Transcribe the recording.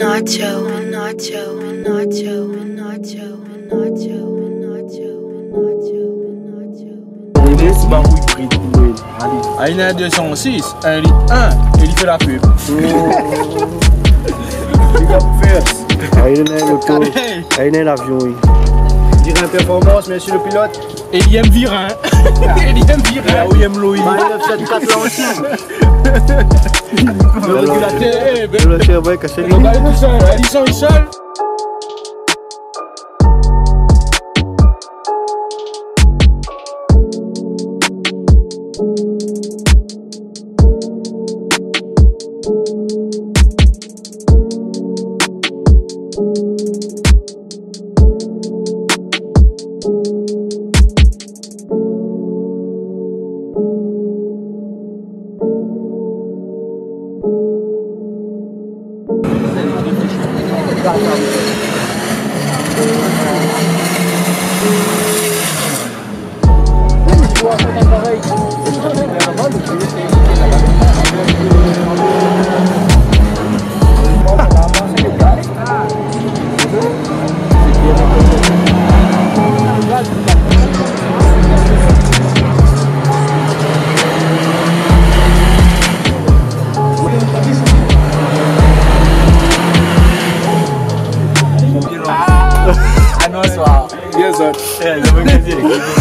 Nacho, Nacho, Nacho, Nacho, Nacho, Nacho, Ines Baroui Prix. Aïna 206, un lit 1, et il fait la pub. Big up first. Aïna l'auto. Aïna l'avion, oui. Dirait performance, monsieur le pilote. Et virin. Et il aime virin. Louis. Bah, 974 l'ancien. Le régulateur. eh, ben, le sais, ouais, casser On va aller tout seul. Ils sont ils seuls. Annonce episode. Yeah, thank you